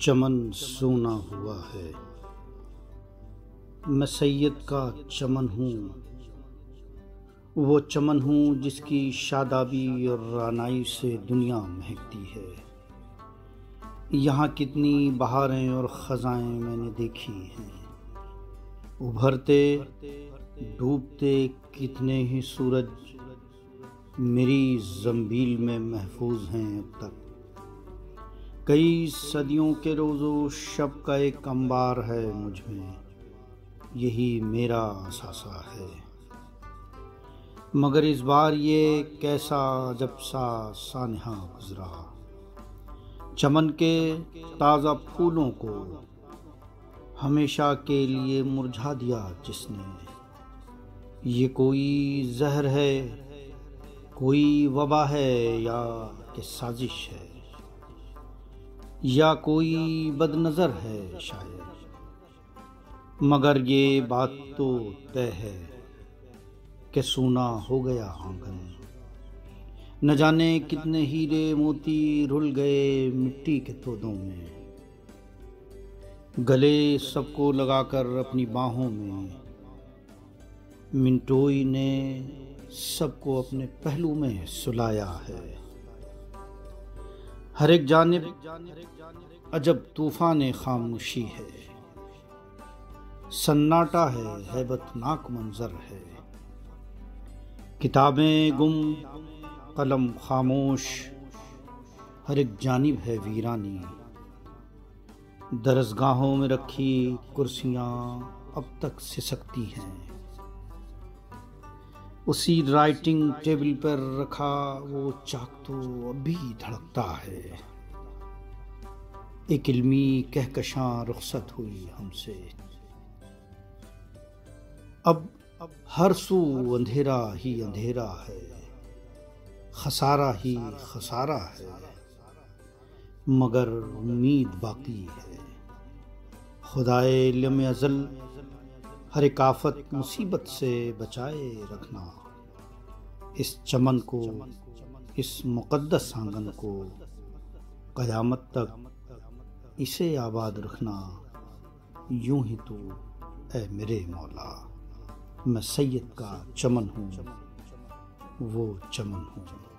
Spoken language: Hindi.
चमन सोना हुआ है। मैं सैयद का चमन हूँ। वो चमन हूँ जिसकी शादाबी और रानाई से दुनिया महकती है। यहाँ कितनी बहारें और ख़ज़ाएँ मैंने देखी हैं। उभरते, डूबते कितने ही सूरज मेरी जंबील में महफूज हैं अब तक। कई सदियों के रोज़ो शब का एक अंबार है मुझमें। यही मेरा असासा है। मगर इस बार ये कैसा जब सा सानहा गुजरा। चमन के ताज़ा फूलों को हमेशा के लिए मुरझा दिया जिसने। ये कोई जहर है, कोई वबा है या कि साजिश है। या कोई बदनज़र है शायद। मगर ये बात तो तय है कि सोना हो गया आँगन न जाने कितने हीरे मोती रुल गए मिट्टी के तोदों में। गले सबको लगाकर अपनी बाहों में। मिंटोई ने सबको अपने पहलू में सुलाया है। हर एक जानब अजब तूफ़ान खामोशी है। सन्नाटा है, हैबतनाक मंजर है। किताबें गुम, कलम खामोश, हर एक जानब है वीरानी। दरसगाहों में रखी कुर्सियाँ अब तक सिसकती हैं। उसी राइटिंग टेबल पर रखा वो चाक तो अभी धड़कता है। एक इल्मी कहकशां रुखसत हुई हमसे। अब अब हर सू अंधेरा ही अंधेरा है। खसारा ही खसारा है। मगर उम्मीद बाकी है। खुदाए लम अज़ल हर एक आफत मुसीबत से बचाए रखना इस चमन को, इस मुक़द्दस आँगन को, क़यामत तक इसे आबाद रखना यूँ ही तो ए मेरे मौला। मैं सैयद का चमन हूँ, वो चमन हूँ।